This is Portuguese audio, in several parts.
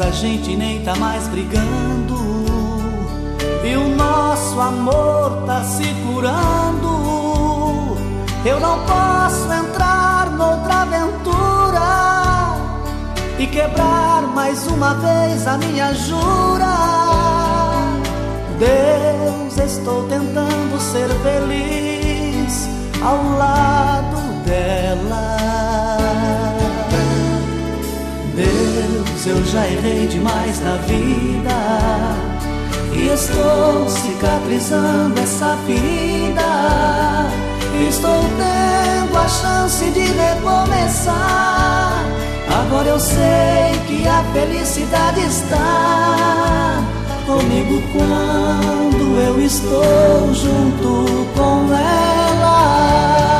A gente nem tá mais brigando. E o nosso amor tá se curando Eu não posso entrar noutra aventura E quebrar mais uma vez a minha jura. Deus, estou tentando ser feliz ao lado dela Eu já errei demais na vida e estou cicatrizando essa ferida. Estou tendo a chance de recomeçar. Agora eu sei que a felicidade está comigo quando eu estou junto com ela.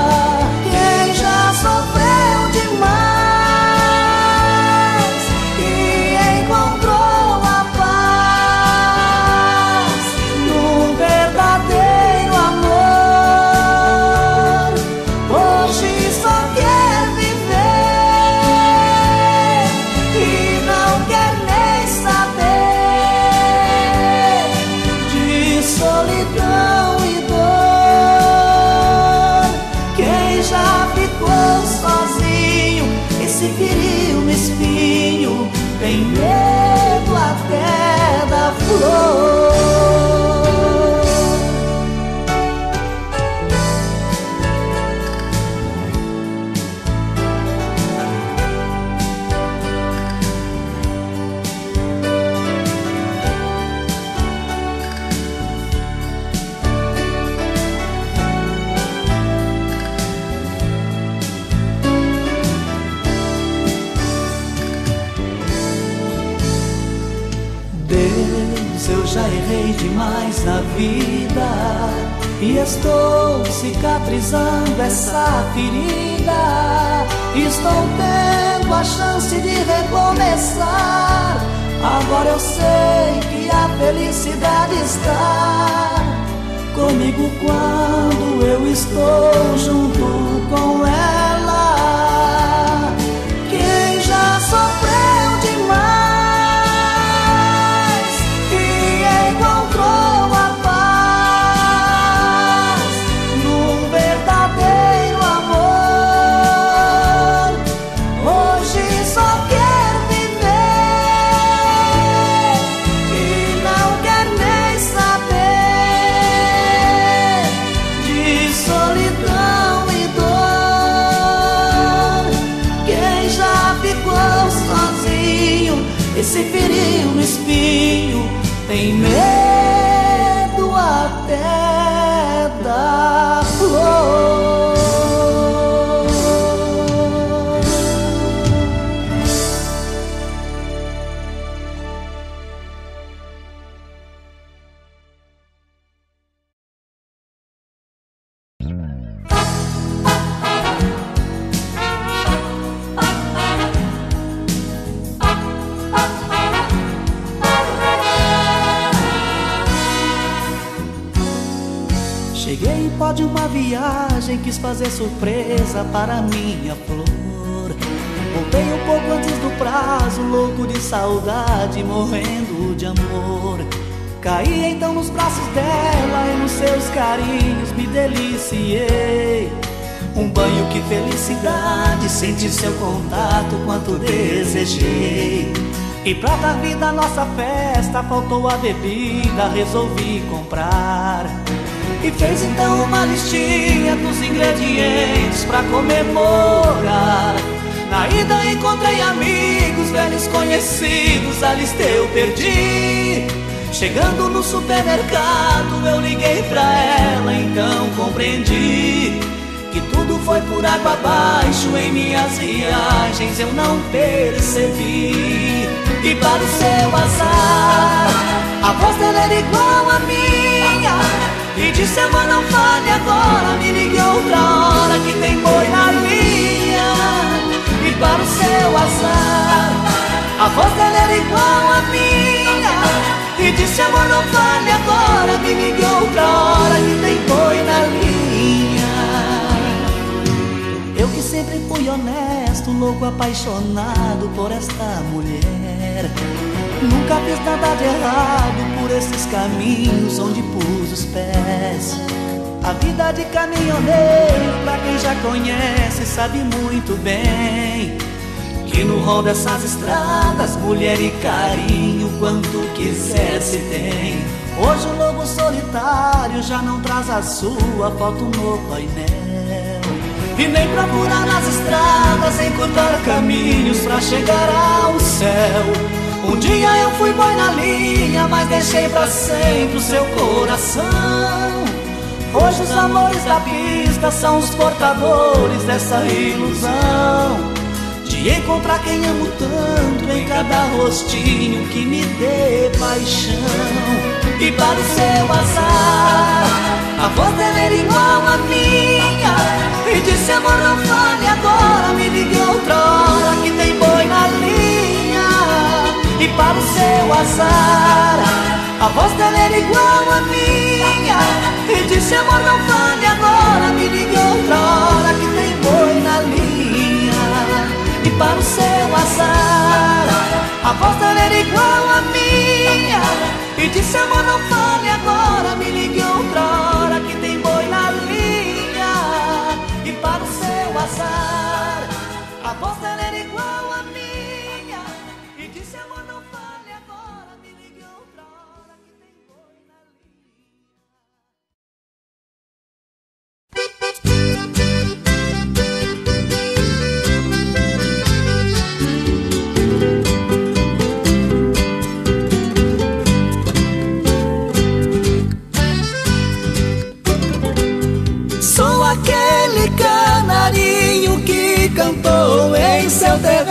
Tem Um banho, que felicidade, sentir seu contato quanto desejei. E pra dar vida à nossa festa, faltou a bebida, resolvi comprar. E fez então uma listinha dos ingredientes pra comemorar. Na ida encontrei amigos, velhos conhecidos, a lista eu perdi. Chegando no supermercado, eu liguei pra ela, então compreendi que tudo foi por água abaixo em minhas viagens, eu não percebi. E para o seu azar, a voz dela era igual a minha. E disse, amor, não fale agora Me ligue outra hora que tem boi na linha E para o seu azar A voz dela era igual a minha E disse, amor, não fale agora Me ligue outra hora que tem boi na linha Eu que sempre fui honesto louco apaixonado por esta mulher. Nunca fiz nada de errado por esses caminhos onde pus os pés. A vida de caminhoneiro, pra quem já conhece, sabe muito bem. Que no rol dessas estradas, mulher e carinho, quanto quiser se tem. Hoje o lobo solitário já não traz a sua foto no painel. E nem procura nas estradas encurtar caminhos pra chegar ao céu. Um dia eu fui boi na linha, mas deixei pra sempre o seu coração. Hoje os amores da pista são os portadores dessa ilusão de encontrar quem amo tanto em cada rostinho que me dê paixão. E para o seu azar, a voz dela era igual a minha. E disse: Amor, não fale agora, me ligue outra hora que tem boi na linha. E para o seu azar, a voz dela era igual a minha. E disse: Amor, não fale agora, me ligue outra hora que tem para o seu azar. A voz dela era igual a minha E disse amor não fale agora Me ligue outra hora que tem boi na linha. E para o seu azar A voz dela era igual a em seu terreiro.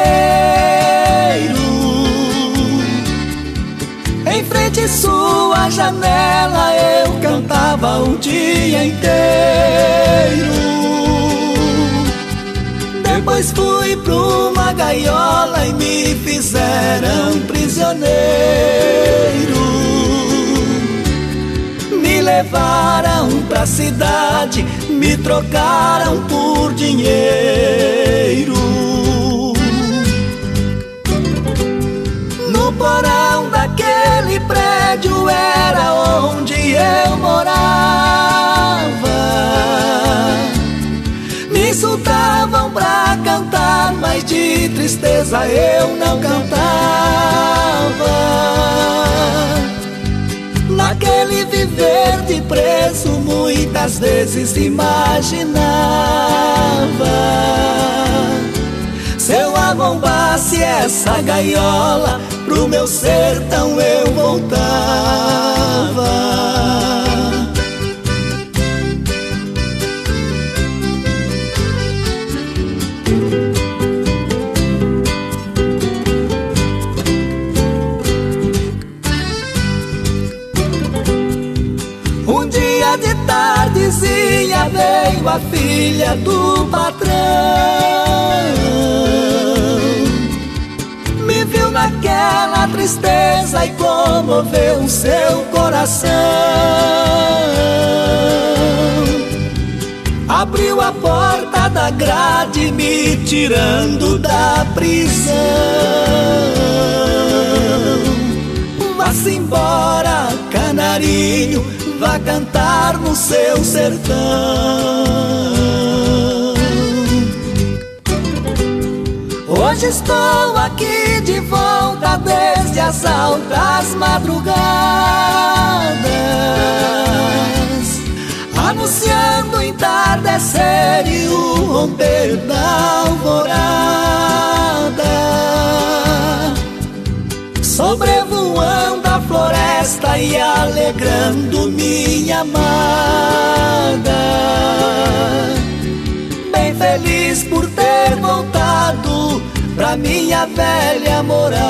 Em frente sua janela eu cantava o dia inteiro. Depois fui pra uma gaiola e me fizeram prisioneiro. Me levaram pra cidade me trocaram por dinheiro. Prédio era onde eu morava. Me insultavam pra cantar, mas de tristeza eu não cantava. Naquele viver de preso muitas vezes imaginava arrombasse essa gaiola Pro meu sertão eu voltava tardezinha veio a filha do patrão. Naquela tristeza e comoveu o seu coração. Abriu a porta da grade, me tirando da prisão. Vá-se embora, canarinho vá cantar no seu sertão. Hoje estou aqui de volta desde as altas madrugadas, anunciando o entardecer e o romper da alvorada sobrevoando a floresta e alegrando minha amada. Bem feliz por ter voltado pra minha velha morada.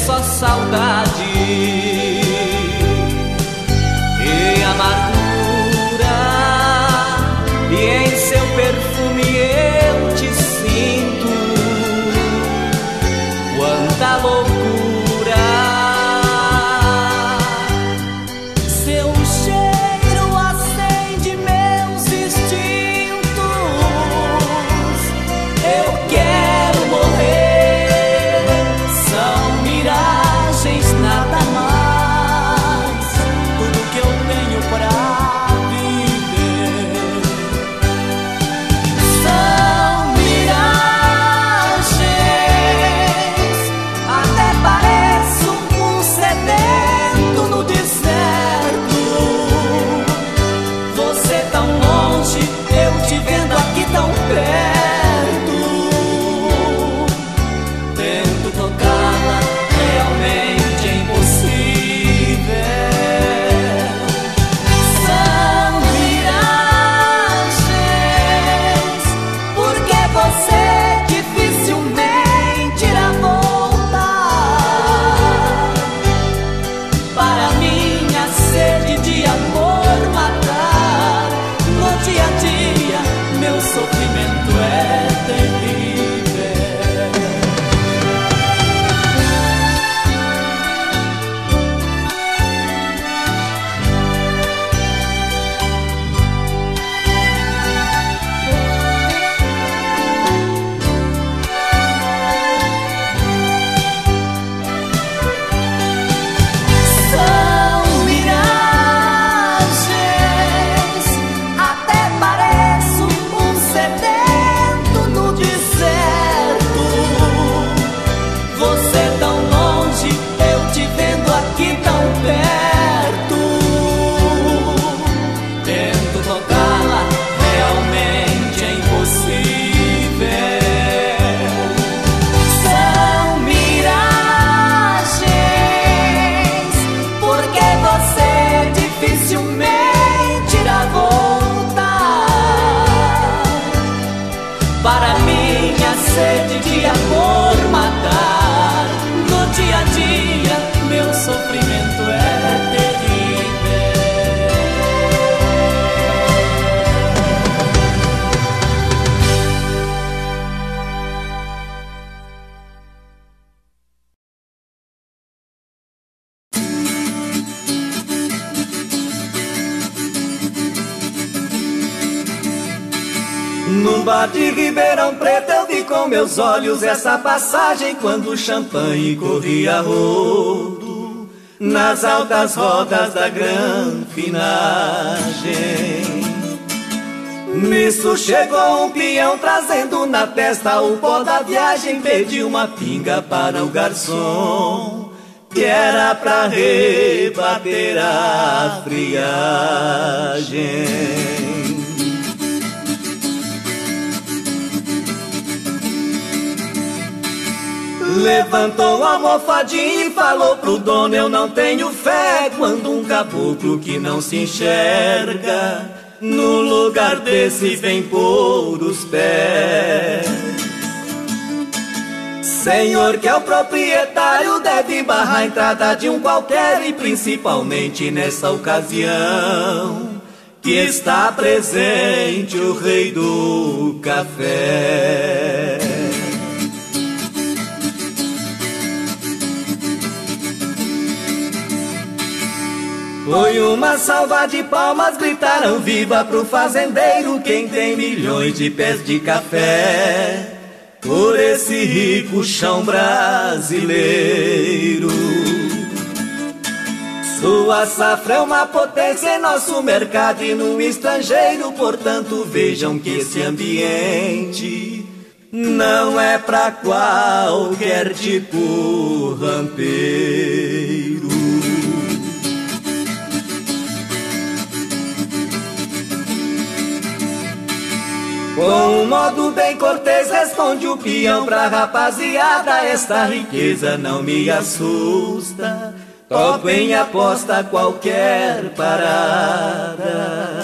Só saudade meus olhos essa passagem quando o champanhe corria rodo nas altas rodas da grande finagem. Nisso chegou um peão trazendo na testa o pó da viagem, pediu uma pinga para o garçom, que era pra rebater a friagem. Levantou a almofadinha e falou pro dono: Eu não tenho fé quando um caboclo que não se enxerga no lugar desse vem pôr os pés. Senhor, que é o proprietário, deve barrar a entrada de um qualquer e principalmente nessa ocasião que está presente o rei do café. Foi uma salva de palmas, gritaram viva pro fazendeiro Quem tem milhões de pés de café. Por esse rico chão brasileiro. Sua safra é uma potência em nosso mercado e no estrangeiro Portanto vejam que esse ambiente não é pra qualquer tipo rampeiro Com um modo bem cortês responde o peão pra rapaziada Esta riqueza não me assusta. Toco em aposta qualquer parada.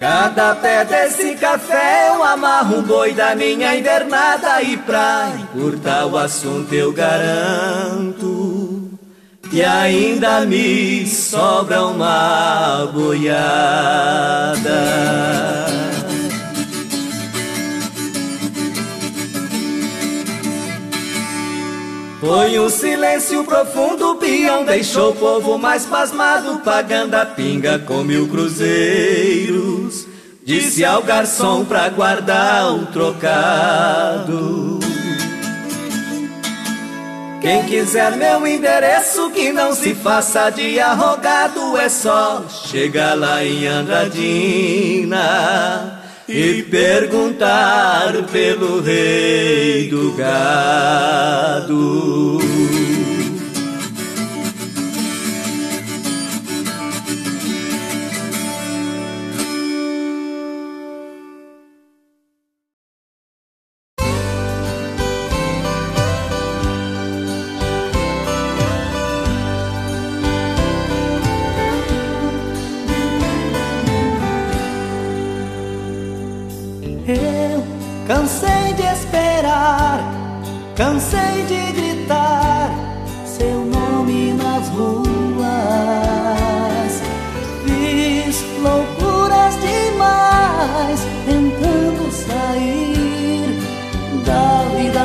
Cada pé desse café eu amarro um boi da minha invernada E pra encurtar o assunto eu garanto Que ainda me sobra uma boiada Foi um silêncio profundo, o peão deixou o povo mais pasmado, pagando a pinga com mil cruzeiros. Disse ao garçom pra guardar o trocado. Quem quiser meu endereço, que não se faça de arrogado, é só chegar lá em Andradina e perguntar pelo rei do gado.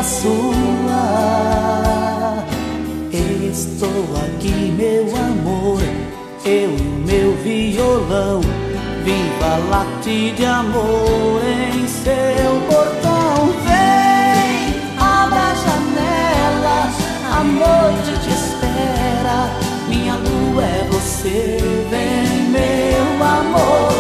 Sua. Estou aqui, meu amor, eu e meu violão. Viva late de amor em seu portão. A noite te espera, minha lua é você. Vem, meu amor,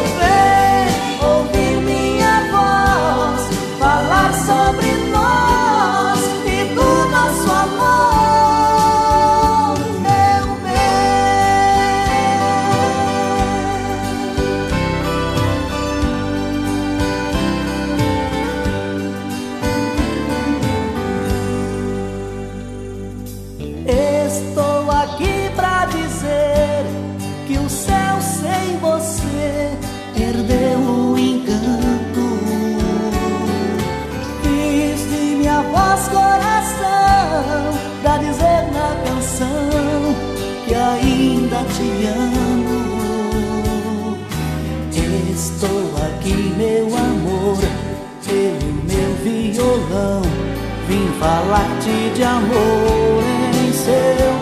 te amo. Estou aqui, meu amor, e meu violão. Vim falar-te de amor em seu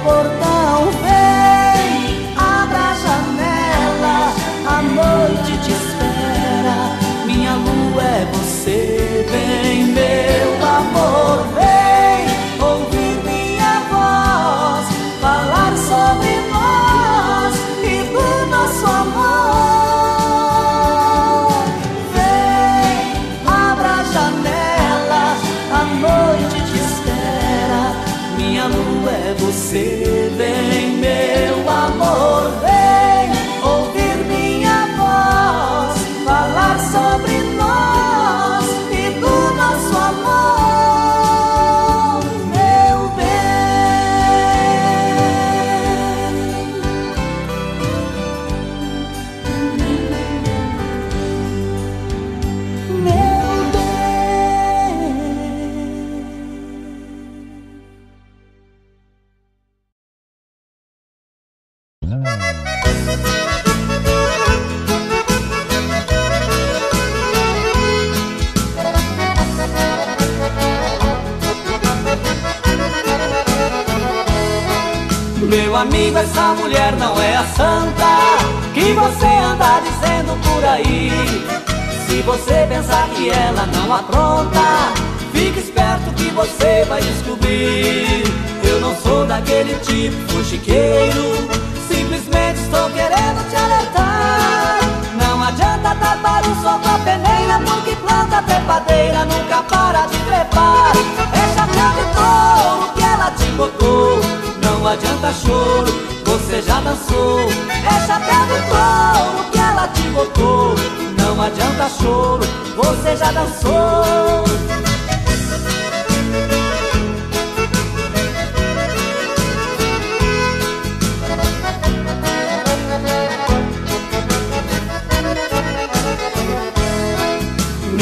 planta trepadeira nunca para de trepar. É chapéu de couro que ela te botou. Não adianta choro, você já dançou. É chapéu de couro que ela te botou. Não adianta choro, você já dançou.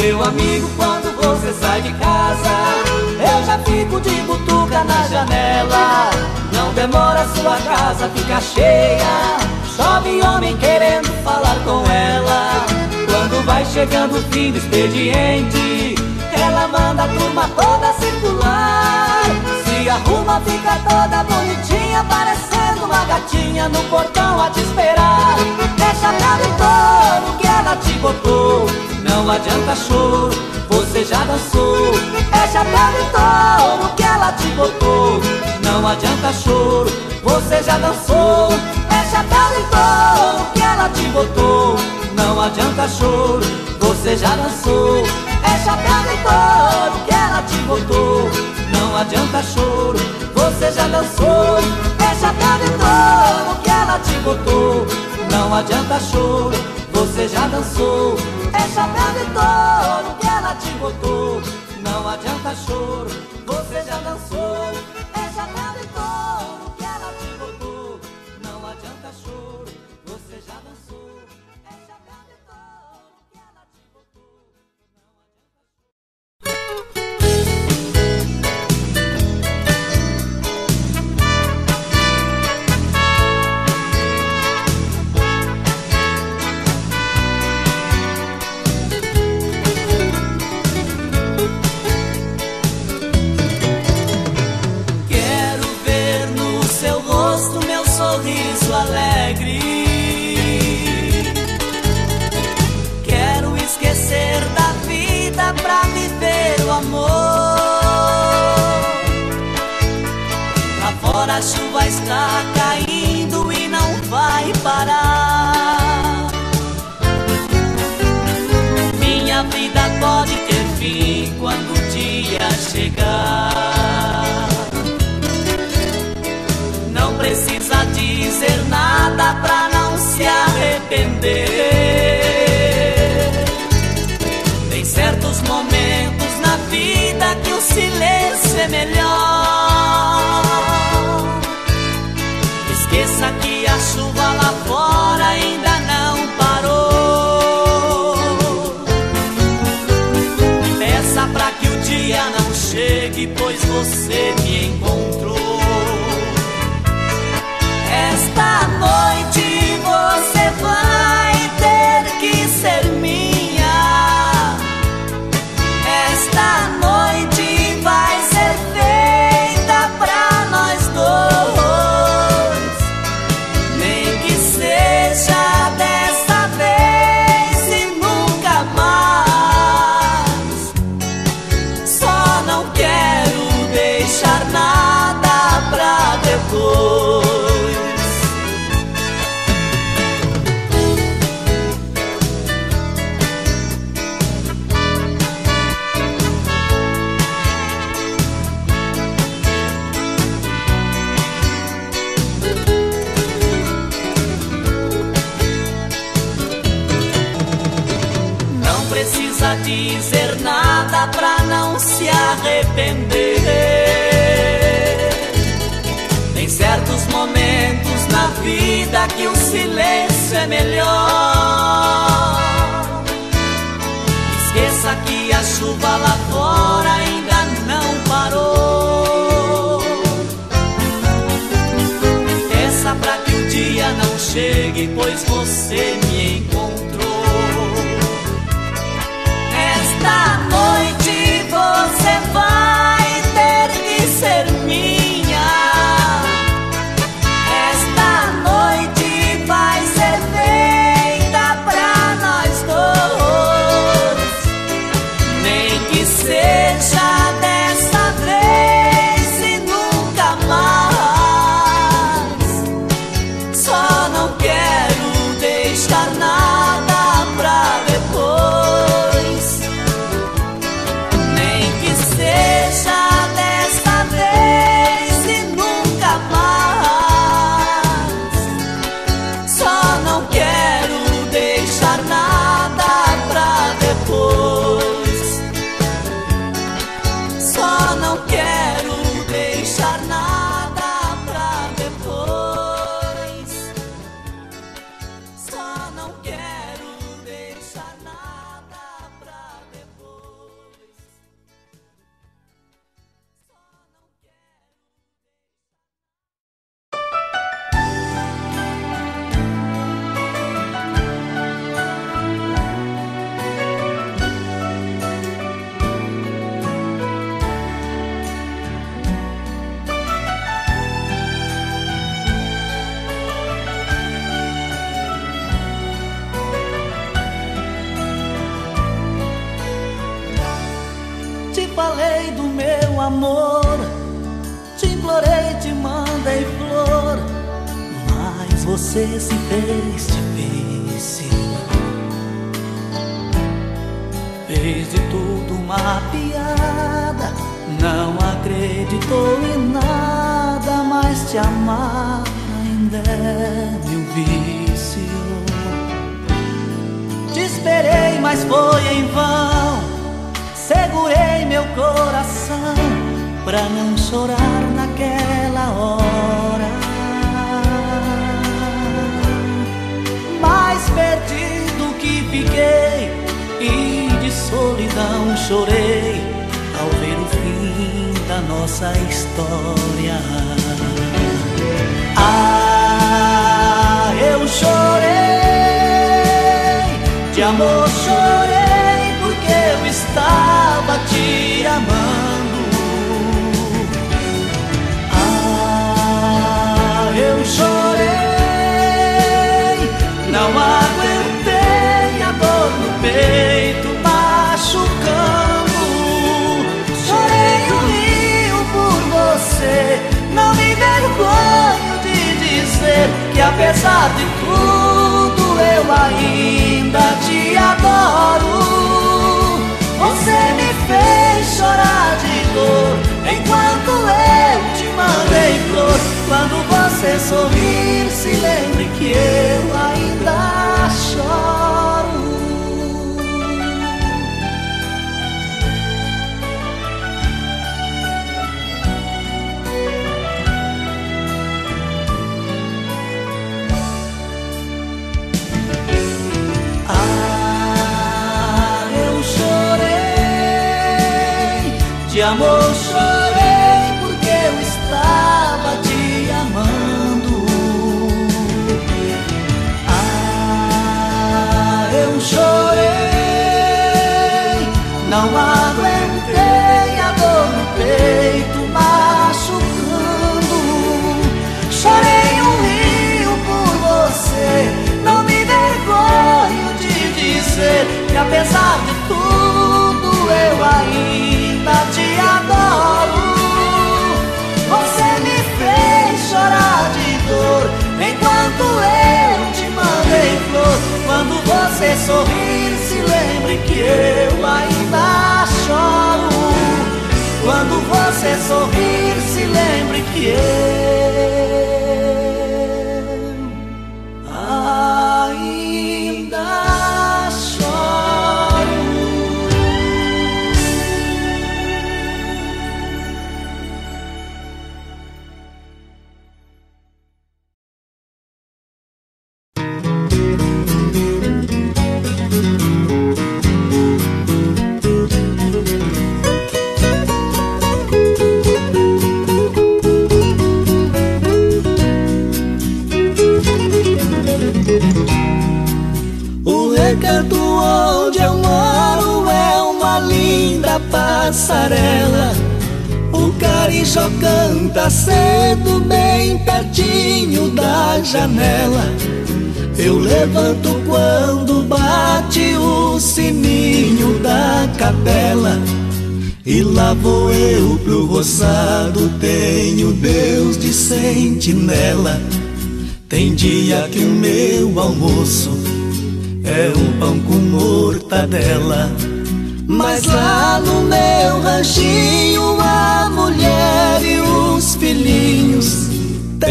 Meu amigo, quando você sai de casa, eu já fico de butuca na janela. Não demora, sua casa fica cheia. Chove homem querendo falar com ela. Quando vai chegando o fim do expediente, ela manda a turma toda circular. Se arruma, fica toda bonitinha, parecendo uma gatinha no portão a te esperar. Deixa pra do touro que ela te botou. Não adianta choro, você já dançou. É chapéu de touro que ela te botou. Não adianta choro, você já dançou. É chapéu de touro que ela te botou. Não adianta choro, você já dançou. É chapéu de touro que ela te botou. Adianta choro, você já dançou. É chapéu de touro que ela te botou. Não adianta choro, você já dançou. Chapéu de Esqueça que a chuva lá fora ainda não parou. Peça pra que o dia não chegue, pois você me encontrou. Esta noite é melhor. Esqueça que a chuva lá fora amor, te implorei, te mandei flor, mas você se fez difícil. Fez de tudo uma piada, não acreditou em nada, mas te amar ainda é meu vício. Te esperei, mas foi em vão. Segurei meu coração pra não chorar naquela hora. Mais perdido que fiquei e de solidão chorei ao ver o fim da nossa história. Ah, eu chorei, de amor chorei apesar de tudo eu ainda te adoro. Você me fez chorar de dor enquanto eu te mandei flor. Quando você sorrir, se lembre que eu ainda amor chorei porque eu estava te amando. Ah, eu chorei, não aguentei a dor no peito machucando. Chorei um rio por você, não me vergonho de dizer que apesar de tudo eu ainda enquanto eu te mandei flor. Quando você sorrir, se lembre que eu ainda choro. Quando você sorrir, se lembre que eu canta cedo bem pertinho da janela. Eu levanto quando bate o sininho da capela. E lá vou eu pro roçado, tenho Deus de sentinela. Tem dia que o meu almoço é um pão com mortadela. Mas lá no meu ranchinho a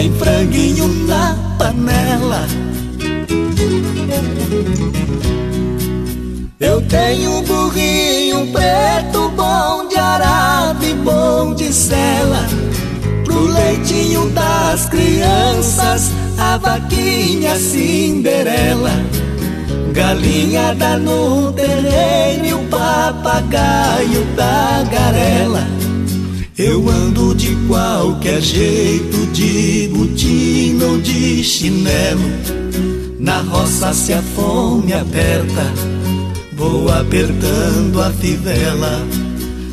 tem franguinho na panela. Eu tenho um burrinho preto bom de arado e bom de sela Pro leitinho das crianças, a vaquinha Cinderela. Galinhada no terreiro e o papagaio da garela Eu ando de qualquer jeito, de botina ou de chinelo. Na roça se a fome aperta, vou apertando a fivela.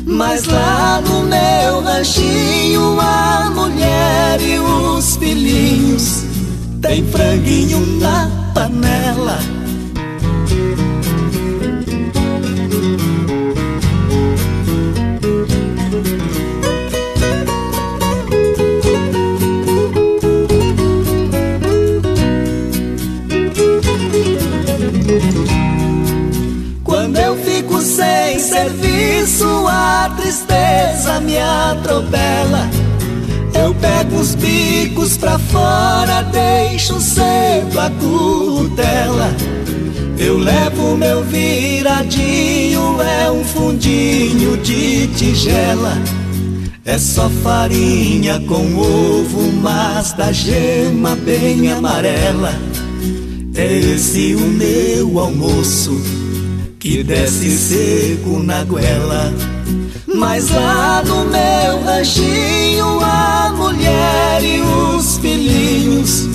Mas lá no meu ranchinho a mulher e os filhinhos tem franguinho na panela serviço, a tristeza me atropela. Eu pego os bicos pra fora, deixo cedo a curtela. Eu levo meu viradinho, é um fundinho de tigela. É só farinha com ovo, mas da gema bem amarela. É esse o meu almoço que desce seco na goela. Mas lá no meu ranchinho a mulher e os filhinhos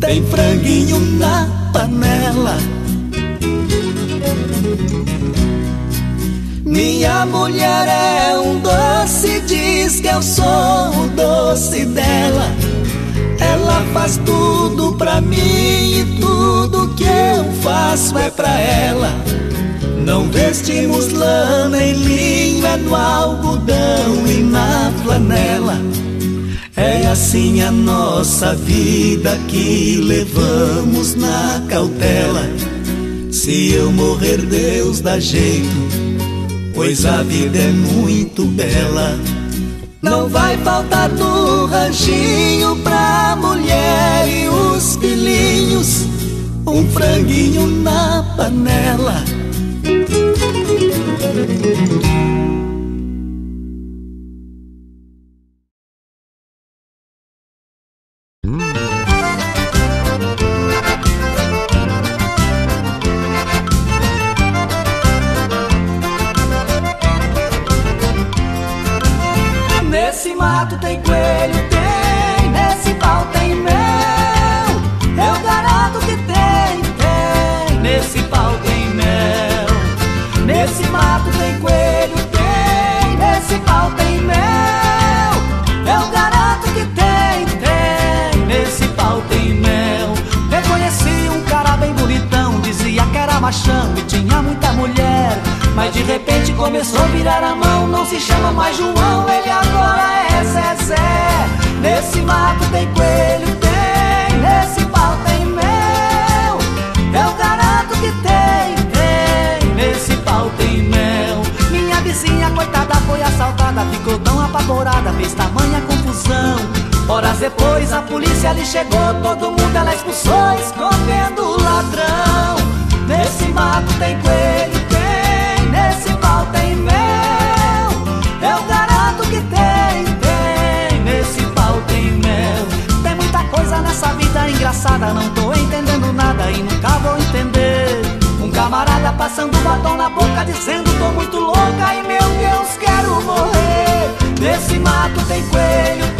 tem franguinho na panela. Minha mulher é um doce, diz que eu sou o doce dela. Ela faz tudo pra mim e tudo que eu faço é pra ela. Não vestimos lã nem linho, é no algodão e na flanela. É assim a nossa vida que levamos na cautela. Se eu morrer, Deus dá jeito, pois a vida é muito bela. Não vai faltar no ranchinho pra mulher e os filhinhos, um franguinho na panela. Nesse mato tem coelho, e tinha muita mulher. Mas de repente começou a virar a mão, não se chama mais João, ele agora é Zezé. Nesse mato tem coelho, tem, nesse pau tem mel. Eu garanto que tem, tem, nesse pau tem mel. Minha vizinha, coitada, foi assaltada, ficou tão apavorada, fez tamanha confusão. Horas depois a polícia ali chegou, todo mundo ela expulsou, escondendo o ladrão. Nesse mato tem coelho, tem, nesse pau tem mel. Eu garanto que tem, tem, nesse pau tem mel. Tem muita coisa nessa vida engraçada, não tô entendendo nada e nunca vou entender. Um camarada passando batom na boca, dizendo tô muito louca e meu Deus, quero morrer. Nesse mato tem coelho,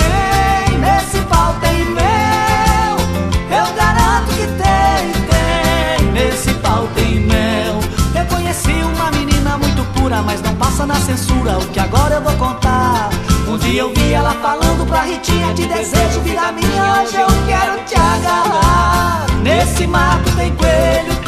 passa na censura o que agora eu vou contar. Um dia eu vi ela falando pra Ritinha de desejo, vida minha, hoje eu quero te agarrar. Nesse mato tem coelho,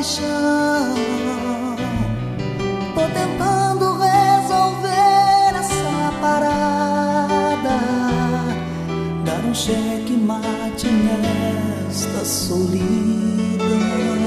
paixão. Tô tentando resolver essa parada. Dar um cheque mate nesta solidão.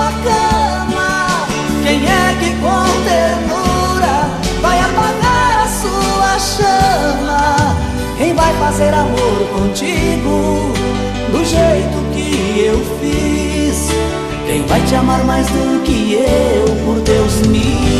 sua cama. Quem é que com ternura vai apagar a sua chama? Quem vai fazer amor contigo do jeito que eu fiz? Quem vai te amar mais do que eu, por Deus me